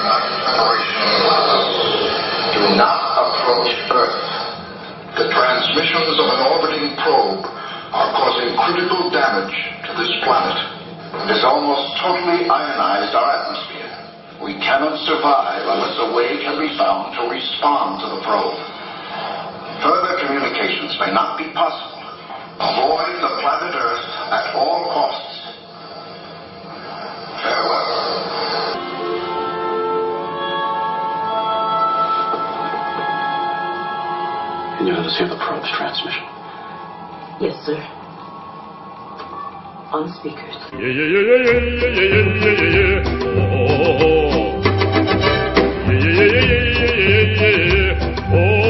vibrational level do not approach Earth. The transmissions of an orbiting probe are causing critical damage to this planet. It has almost totally ionized our atmosphere. We cannot survive unless a way can be found to respond to the probe. Further communications may not be possible. Avoid the planet Earth at all costs. You know how to see the probe's transmission. Yes, sir. On speakers. Yeah, yeah, yeah, yeah, yeah, yeah, yeah, yeah, yeah. Oh, oh, oh.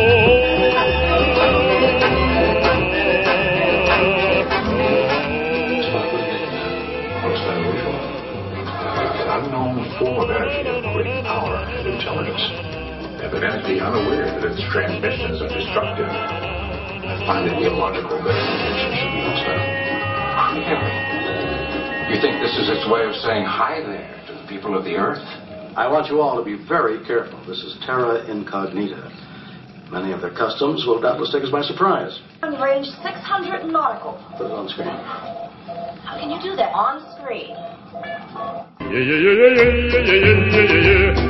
Unknown form of energy of great power and intelligence. Evidently unaware that its transmissions are destructive. I find it illogical that information should be lost out. Really? You think this is its way of saying hi there to the people of the Earth? I want you all to be very careful. This is terra incognita. Many of their customs will doubtless take us by surprise. Range 600 nautical. Put it on screen. How can you do that on screen? Yeah, yeah, yeah,